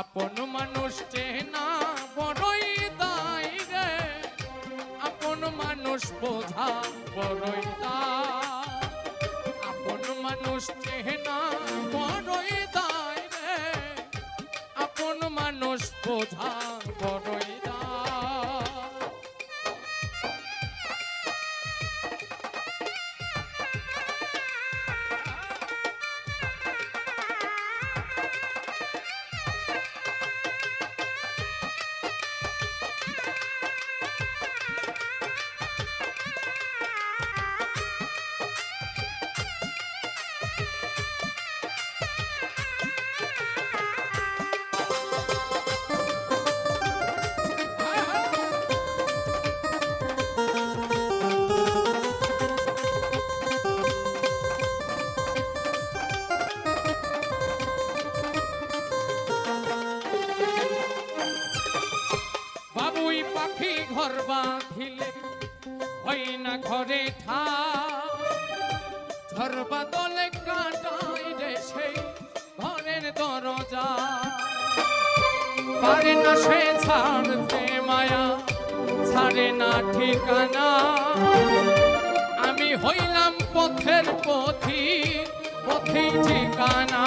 আপন মানুষ চেনা বড়ই দায় রে। আপন মানুষ বোঝা বড়ই দায়। আপন মানুষ চেনা বড়ই দায় রে। আপন মানুষ বোঝা বড়ই ঘর বাঁধিলে হয় না ঘরে ঠা ঝড় বাদলে কাটাই রে সেই ঘরের দরজা। পারে না সে ছাড়তে মায়া, ছাড়ে না ঠিকানা। আমি হইলাম পথের পথি পথেই ঠিকানা।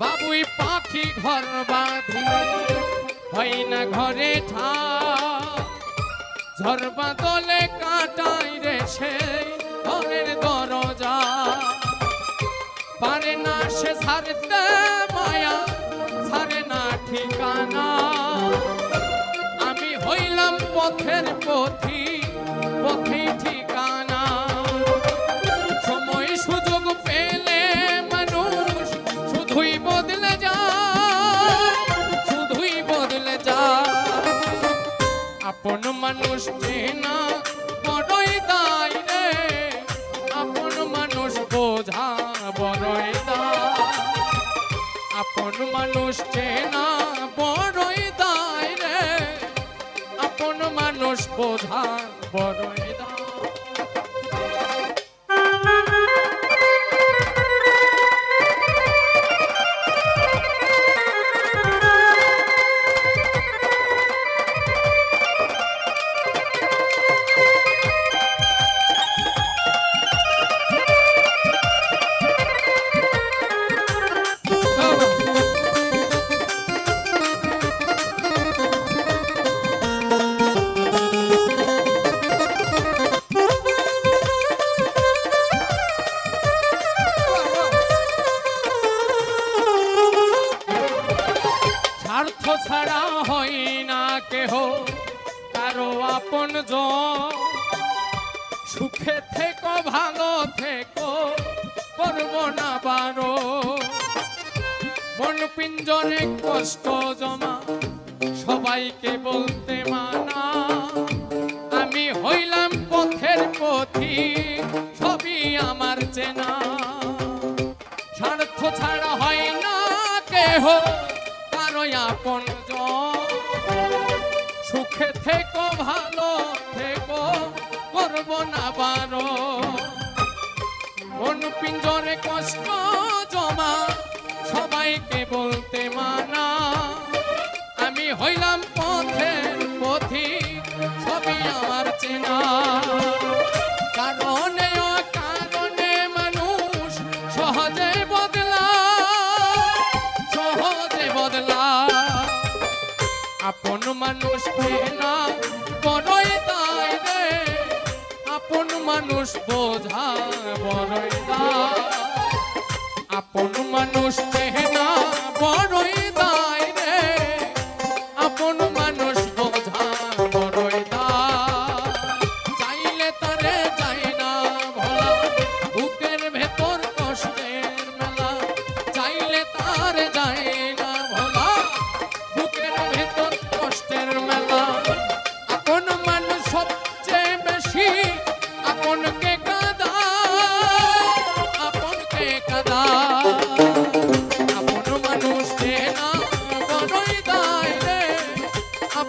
বাবুই পাখি ঘর বাঁধিলে হয় না ঘরে ঠা। ঝড় বাদলে কাটাই রে সেই ঘরের দরজা। পারে না সে ছাড়তে মায়া, ছাড়ে না ঠিকানা। আমি হইলাম পথের পথি পথি আপন মানুষ চেনা, বড়ই দায় রে। আপন মানুষ বোঝা বড়ই দায়। আপন মানুষ চেনা, বড়ই দায় রে। আপন মানুষ বোঝা বড়ই দায়। ছাড়া হয় না কেহ কারও আপন সুখে থেকো, ভালো থেকো, করব না বারো। মন পিঞ্জরে কষ্ট জমা, সবাইকে বলতে মানা। আমি হইলাম পথের পথি, সবই আমার চেনা। স্বার্থ ছাড়া হয় না কেহ। করব না বারো। মন পিঞ্জরে কষ্ট জমা, সবাইকে বলতে মানা। আমি হইলাম পথের পথি সবই আমার চেনা। কারণে কারণে মানুষ সহজে বদলা সহজে বদলা। আপন মানুষ না বড়ই তাই মানুষ বোঝা বড়ই দা আপন মানুষ না বড়ই দায়